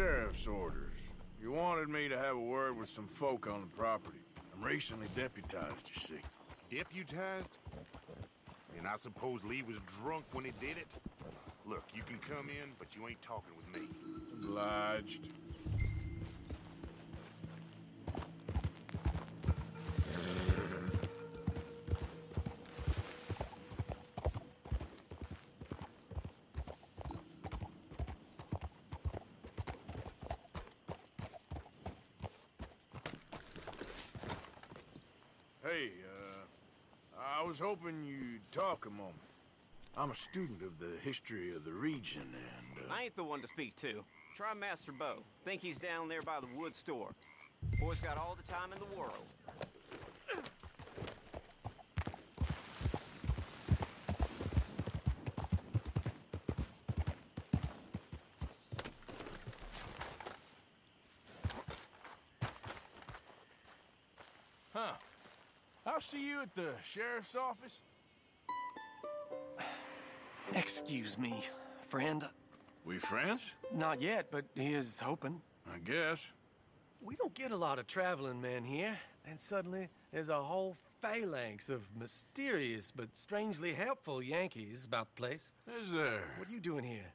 Sheriff's orders. You wanted me to have a word with some folk on the property. I'm recently deputized, you see. Deputized? And I suppose Leigh was drunk when he did it? Look, you can come in, but you ain't talking with me. Obliged. Hey, uh, I was hoping you'd talk a moment. I'm a student of the history of the region, and, uh... I ain't the one to speak to. Try Master Beau. Think he's down there by the wood store. Boy's got all the time in the world. Huh. I'll see you at the sheriff's office. Excuse me, friend. We friends? Not yet, but he is hoping. I guess. We don't get a lot of traveling men here, and suddenly there's a whole phalanx of mysterious but strangely helpful Yankees about the place. Is there? What are you doing here?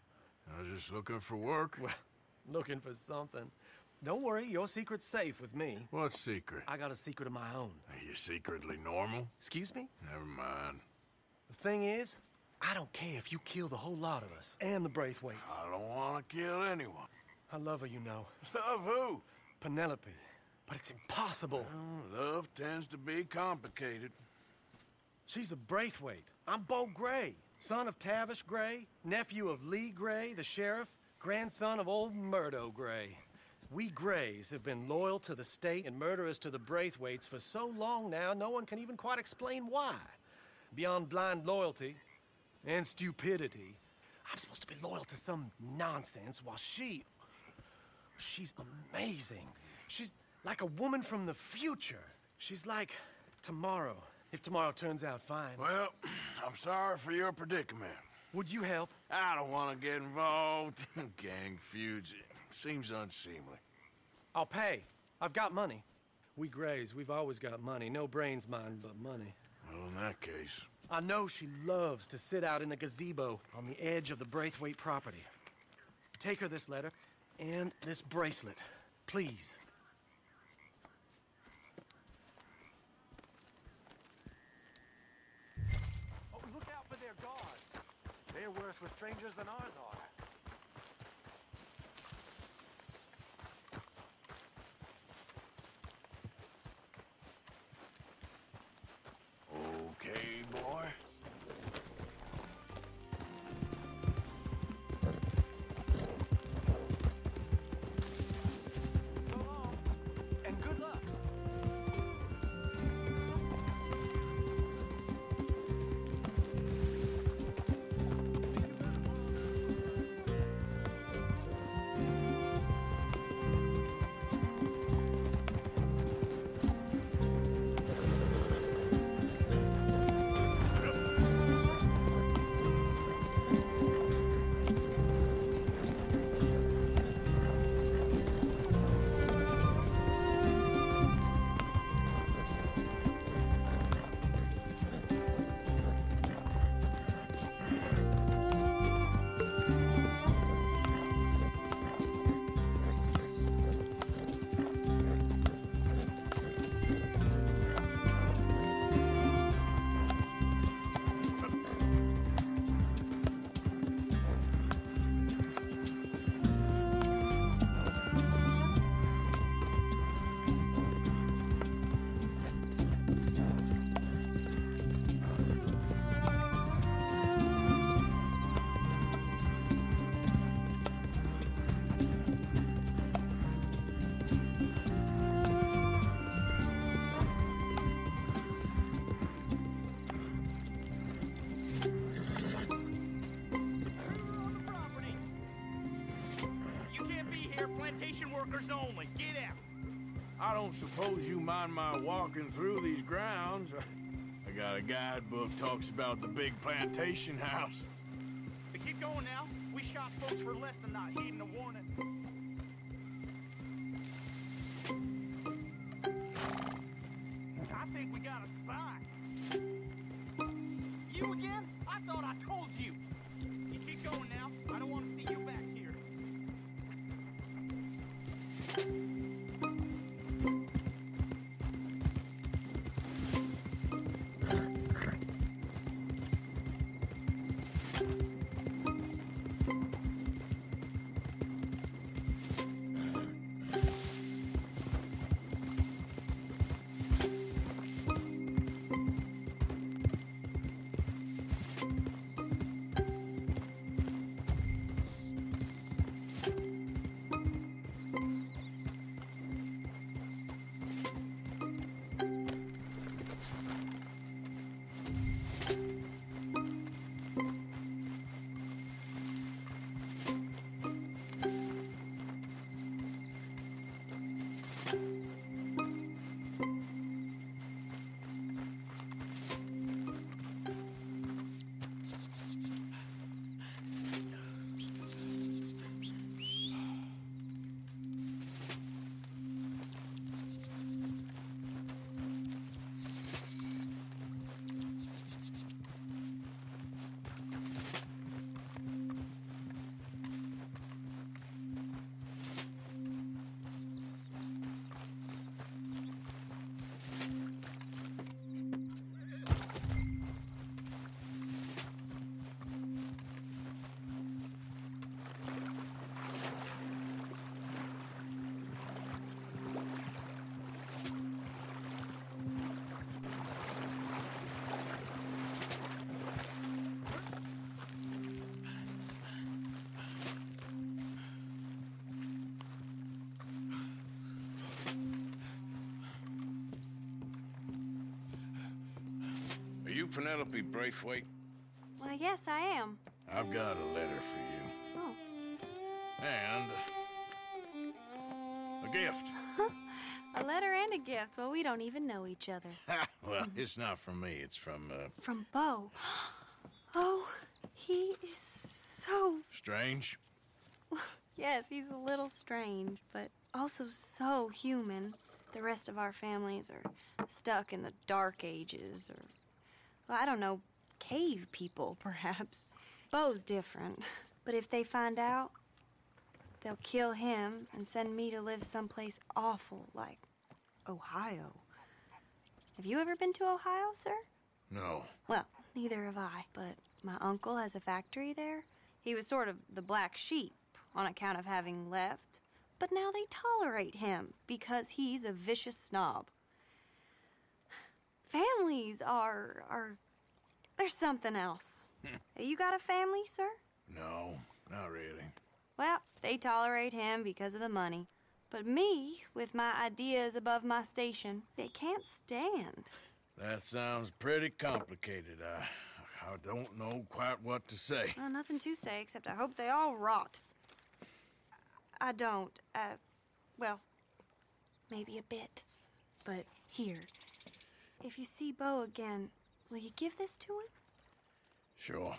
I was just looking for work. Well, looking for something. Don't worry, your secret's safe with me. What secret? I got a secret of my own. Are you secretly normal? Excuse me? Never mind. The thing is, I don't care if you kill the whole lot of us and the Braithwaites. I don't want to kill anyone. I love her, you know. Love who? Penelope. But it's impossible. Well, love tends to be complicated. She's a Braithwaite. I'm Beau Gray, son of Tavish Gray, nephew of Leigh Gray, the sheriff, grandson of old Murdo Gray. We Grays have been loyal to the state and murderous to the Braithwaites for so long now, no one can even quite explain why. Beyond blind loyalty and stupidity, I'm supposed to be loyal to some nonsense while she... She's amazing. She's like a woman from the future. She's like tomorrow, if tomorrow turns out fine. Well, I'm sorry for your predicament. Would you help? I don't want to get involved in gang feuds. It seems unseemly. I'll pay. I've got money. We Grays, we've always got money. No brains, mind, but money. Well, in that case, I know she loves to sit out in the gazebo on the edge of the Braithwaite property. Take her this letter and this bracelet, please. Oh, look out for their guards. They're worse with strangers than ours are. Okay, Only. Get out. I don't suppose you mind my walking through these grounds. I got a guidebook talks about the big plantation house. But keep going now. We shot folks for less than not heeding the warning. I think we got a spy. You again? I thought I told you. You keep going now. Penelope Braithwaite? Well, yes, I am. I've got a letter for you. Oh, And a gift. a letter and a gift. Well, we don't even know each other. Well, it's not from me. It's from, uh, From Beau. Oh, he is so. Strange. Yes, he's a little strange, but also so human. The rest of our families are stuck in the dark ages, or. Well, I don't know, cave people, perhaps. Beau's different. But if they find out, they'll kill him and send me to live someplace awful like Ohio. Have you ever been to Ohio, sir? No. Well, neither have I, but my uncle has a factory there. He was sort of the black sheep on account of having left, but now they tolerate him because he's a vicious snob. Families are are there's something else. you got a family, sir? No, not really. Well, they tolerate him because of the money. But me, with my ideas above my station, they can't stand. That sounds pretty complicated. I, I don't know quite what to say. Well, nothing to say except I hope they all rot. I don't. Uh, well, maybe a bit. But here, if you see Beau again, will you give this to him? Sure.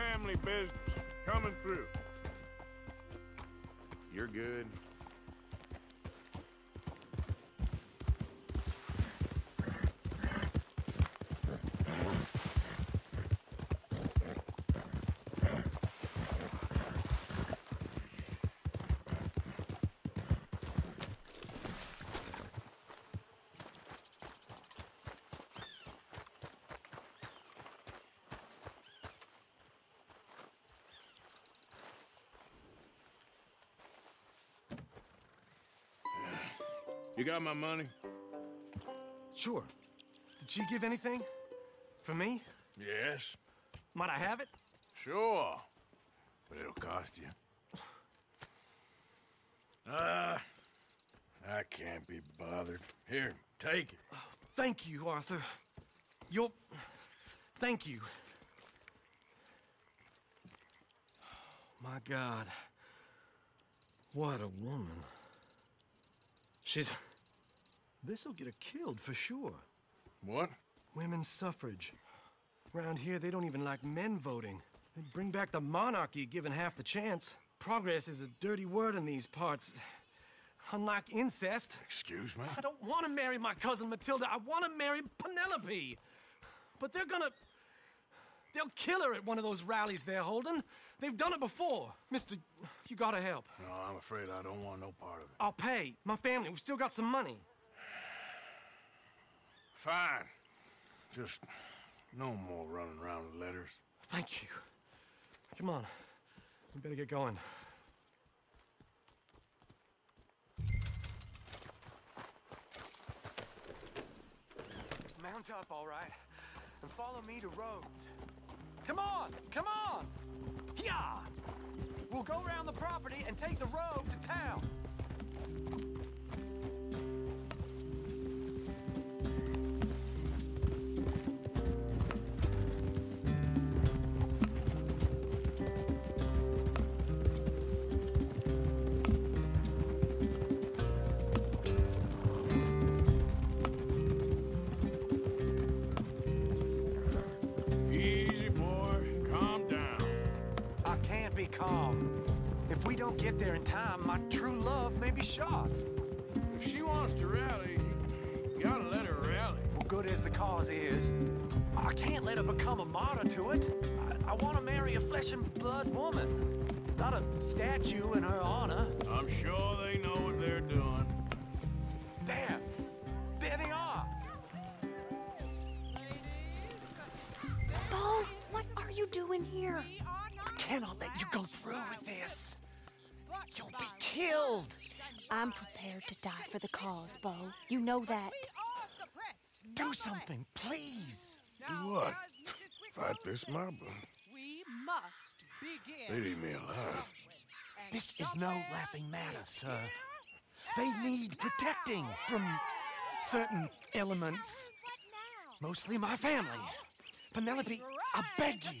Family business. Coming through. You're good. You got my money? Sure. Did she give anything? For me? Yes. Might I have it? Sure. But it'll cost you. Ah, I can't be bothered. Here, take it. Thank you, Arthur. You'll. Thank you. My God. What a woman. She's. This'll get her killed for sure. What? Women's suffrage. Around here, they don't even like men voting. They'd bring back the monarchy given half the chance. Progress is a dirty word in these parts. Unlike incest. Excuse me? I don't want to marry my cousin Matilda. I want to marry Penelope. But they're gonna. They'll kill her at one of those rallies they're holding. They've done it before. Mister, you gotta help. No, I'm afraid I don't want no part of it. I'll pay. My family, we've still got some money. Fine. Just no more running around with letters. Thank you. Come on. We better get going. Mount up, all right, and follow me to Rhodes. Come on, come on! Yeah! We'll go around the property and take the road to town. There in time, my true love may be shot. If she wants to rally, you gotta let her rally. Well, good as the cause is, I can't let her become a martyr to it. I, I want to marry a flesh and blood woman, not a statue in her honor. I'm sure they know what they're doing. There! There they are! Beau, what are you doing here? I cannot let you go through with this. You'll be killed! I'm prepared to die for the cause, Beau. You know that. Do something, please! Do what? Fight this mob? We must begin. They'd eat me alive. This is no laughing matter, sir. They need protecting from certain elements. Mostly my family. Penelope, I beg you.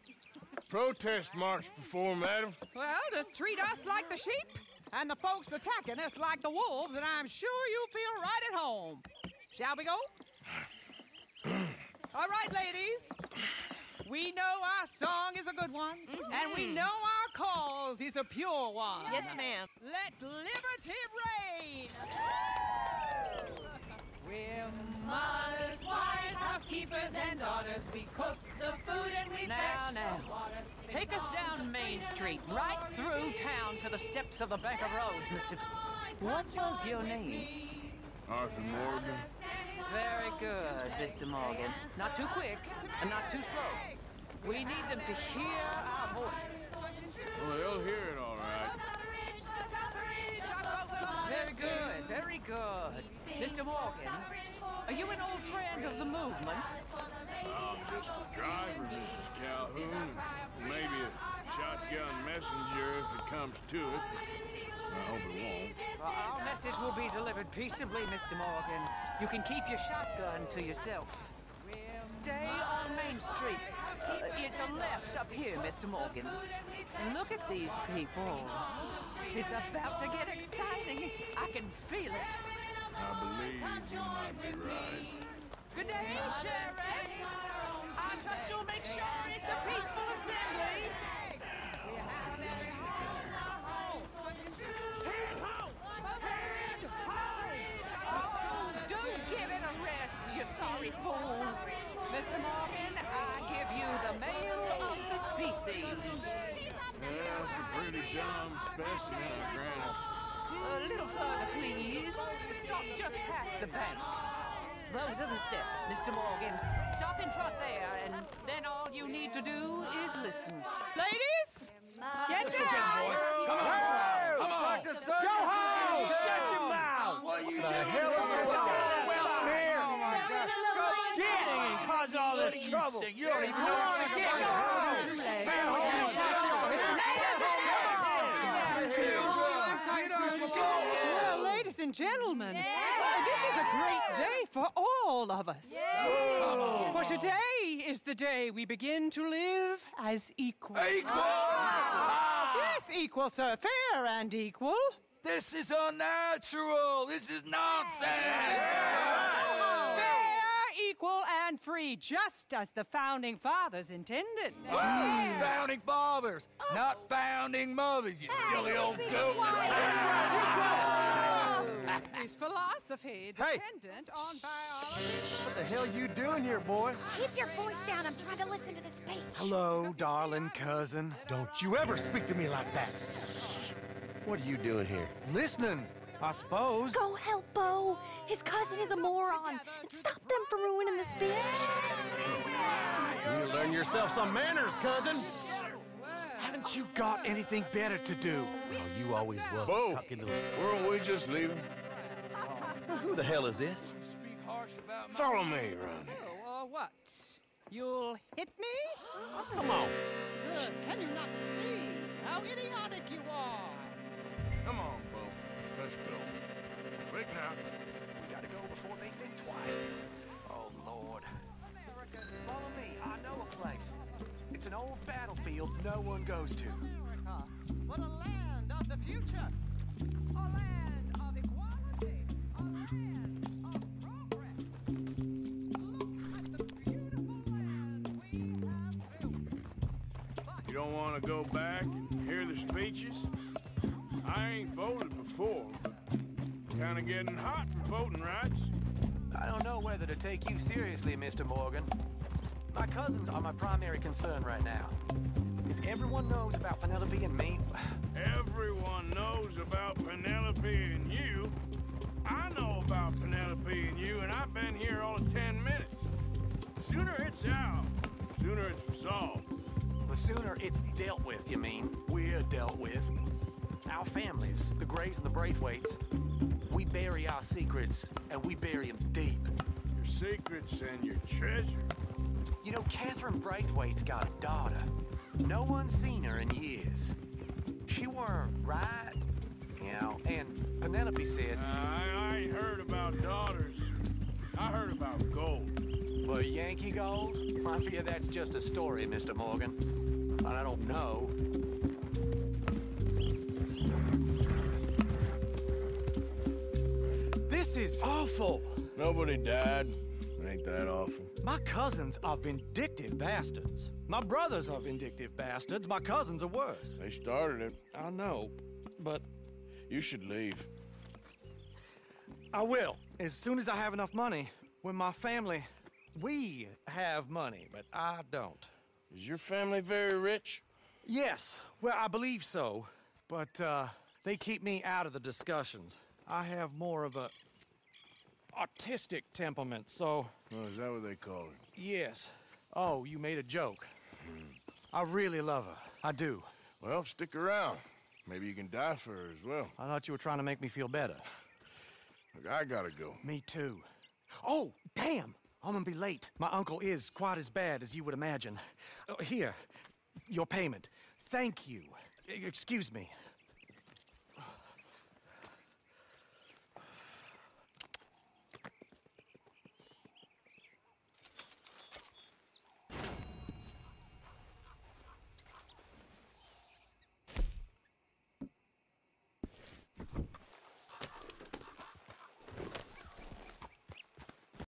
protest march before, madam. Well, just treat us like the sheep, and the folks attacking us like the wolves, and I'm sure you'll feel right at home. Shall we go? All right, ladies. We know our song is a good one, mm-hmm. and we know our cause is a pure one. Yes, ma'am. Let liberty reign. Housekeepers, and daughters. We cook the food and we Now, fetch now. the water. Take us down Main Street, right through town to the steps of the Bank of Rhodes, Mr. What was your name? Arthur Morgan. Very good, Mr. Morgan. Not too quick and not too slow. We need them to hear our voice. Well, they'll hear it all right. Very good, very good. Mr. Morgan, are you an old friend of the movement? I'm just a driver, Mrs. Calhoun, and maybe a shotgun messenger if it comes to it. I hope it won't. Well, our message will be delivered peaceably, Mr. Morgan. You can keep your shotgun to yourself. Stay on Main Street. Uh, it's a left up here, Mr. Morgan. Look at these people. It's about to get exciting. I can feel it. I believe you might be right. Good day, Sheriff. I trust you'll make sure it's a peaceful assembly. We have an hour for you! Oh, do give it a rest, you sorry fool. Mr. Morgan, I give you the male of the species. Yeah, it's a pretty dumb specimen, I grant A little further, please. Stop just past the bank. Those are the steps, Mr. Morgan. Stop in front there, and then all you need to do is listen. Ladies, get down. Go home! Shut your mouth! What you the hell is going on? Well, here! Oh my God! Shit! and cause all this trouble. You don't even know and gentlemen, this is a great day for all of us. For today is the day we begin to live as equal. Equal! Ah. Ah. Yes, equal, sir. Fair and equal. This is unnatural. This is nonsense. Fair, equal, and free, just as the founding fathers intended. Founding fathers, not founding mothers, you silly old goat. Is philosophy dependent on biology? What the hell you doing here, boy? Keep your voice down. I'm trying to listen to the speech. Hello, darling cousin. Don't you ever speak to me like that. What are you doing here? Listening, I suppose. Go help Beau. His cousin is a moron. And stop them from ruining the speech. You learn yourself some manners, cousin. Haven't you got anything better to do? Oh, you always was Beau, a cocky little... weren't we just leaving? Who the hell is this? Follow me around here. Oh, uh, what? You'll hit me? Come on. Sir, can you not see how idiotic you are? Come on, Beau. Let's go. Quick now. We gotta go before they think twice. Oh, Lord. Follow me. I know a place. It's an old battlefield no one goes to. America, what a land of the future. A land speeches? I ain't voted before, but kind of getting hot for voting rights. I don't know whether to take you seriously, Mr. Morgan. My cousins are my primary concern right now. If everyone knows about Penelope and me, Everyone knows about Penelope and you. I know about Penelope and you, and I've been here all of 10 minutes. Sooner it's out, sooner it's resolved. The sooner it's dealt with, you mean, we're dealt with. Our families, the Grays and the Braithwaites, we bury our secrets, and we bury them deep. Your secrets and your treasure. You know, Catherine Braithwaite's got a daughter. No one's seen her in years. She weren't right, you know, and Penelope said, uh, I, I ain't heard about daughters. I heard about gold. Well, Yankee Gold? I fear that's just a story, Mr. Morgan. I don't know. This is awful. Nobody died. Ain't that awful? My cousins are vindictive bastards. My brothers are vindictive bastards. My cousins are worse. They started it. I know, but You should leave. I will. As soon as I have enough money. When my family. We have money, but I don't. Is your family very rich? Yes, well, I believe so. But, uh, they keep me out of the discussions. I have more of a artistic temperament, so. Oh, is that what they call it? Yes. Oh, you made a joke. I really love her. I do. Well, stick around. Maybe you can die for her as well. I thought you were trying to make me feel better. Look, I gotta go. Me too. Oh, damn! I'm gonna be late. My uncle is quite as bad as you would imagine. Uh, here, your payment. Thank you. Excuse me.